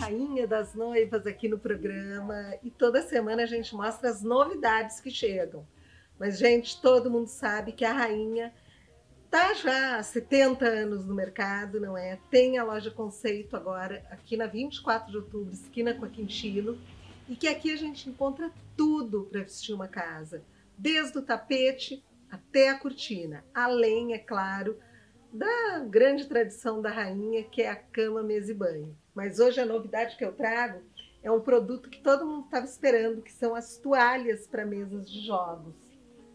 rainha das noivas aqui no programa e toda semana a gente mostra as novidades que chegam. Mas, gente, todo mundo sabe que a rainha tá já há 70 anos no mercado, não é? Tem a loja Conceito agora aqui na 24 de outubro, esquina com a Quintino, e que aqui a gente encontra tudo para vestir uma casa, desde o tapete até a cortina, além, é claro, da grande tradição da rainha, que é a cama, mesa e banho. Mas hoje a novidade que eu trago é um produto que todo mundo estava esperando, que são as toalhas para mesas de jogos.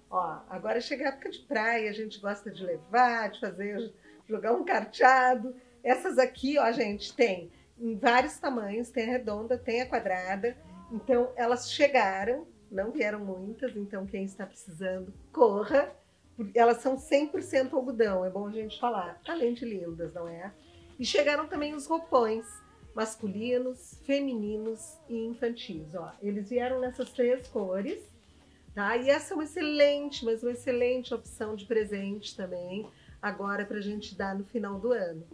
Ó, agora chega a época de praia, a gente gosta de levar, de fazer, jogar um carteado. Essas aqui, ó, gente, tem em vários tamanhos, tem a redonda, tem a quadrada. Então, elas chegaram, não vieram muitas, então quem está precisando, corra. Elas são 100% algodão, é bom a gente falar, além de lindas, não é? E chegaram também os roupões masculinos, femininos e infantis, ó. Eles vieram nessas três cores, tá? E essa é uma excelente, mas uma excelente opção de presente também, agora para a gente dar no final do ano.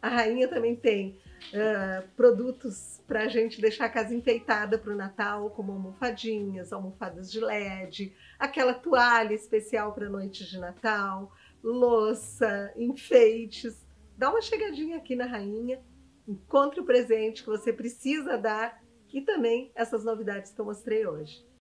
A rainha também tem uh, produtos para a gente deixar a casa enfeitada para o Natal, como almofadinhas, almofadas de LED, aquela toalha especial para noites de Natal, louça, enfeites. Dá uma chegadinha aqui na rainha, encontre o presente que você precisa dar e também essas novidades que eu mostrei hoje.